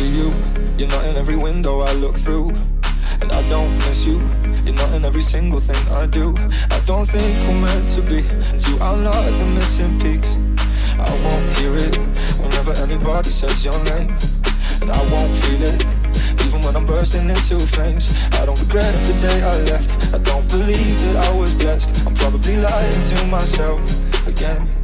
see you. You're not in every window I look through. And I don't miss you. You're not in every single thing I do. I don't think we're meant to be. Until I'm not the missing piece. I won't hear it Whenever anybody says your name. And I won't feel it Even when I'm bursting into flames. I don't regret the day I left. I don't believe that I was blessed. I'm probably lying to myself again.